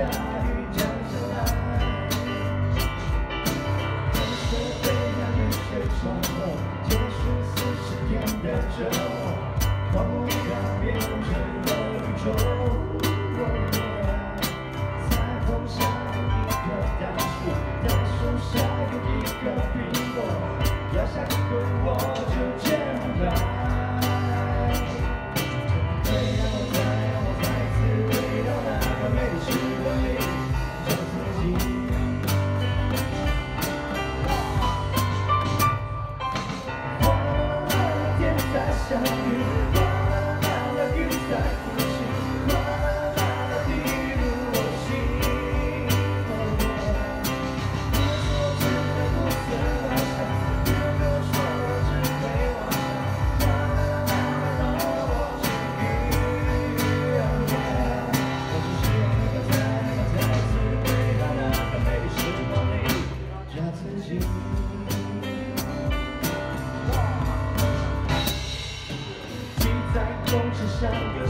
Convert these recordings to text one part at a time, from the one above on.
大雨将下来，雨水冲，的折磨，荒芜一变成了绿洲。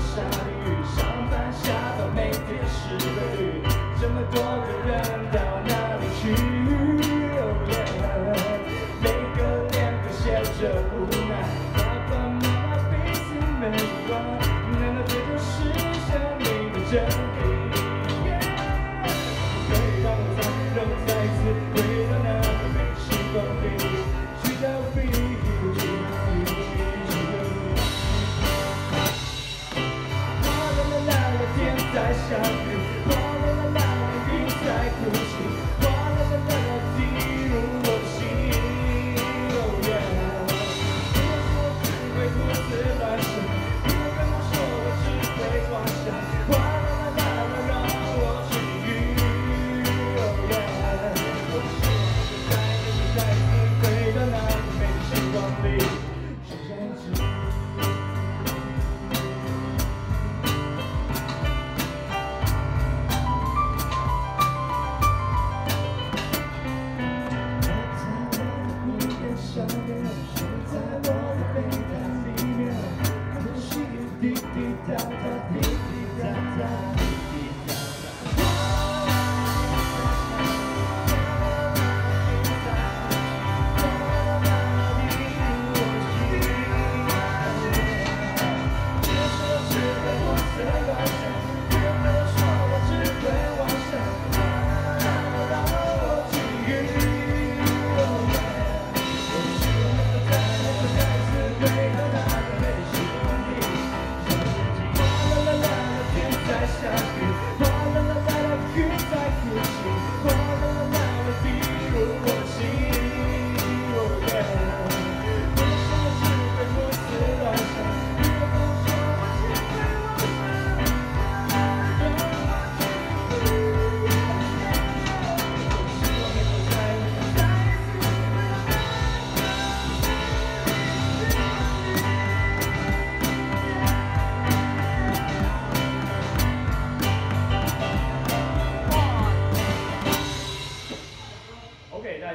下雨上班下班每天是个雨，这么多的人到哪里去？每个脸都写着无奈，爸爸妈妈彼此没关，难道这就是生命的真？Siya lang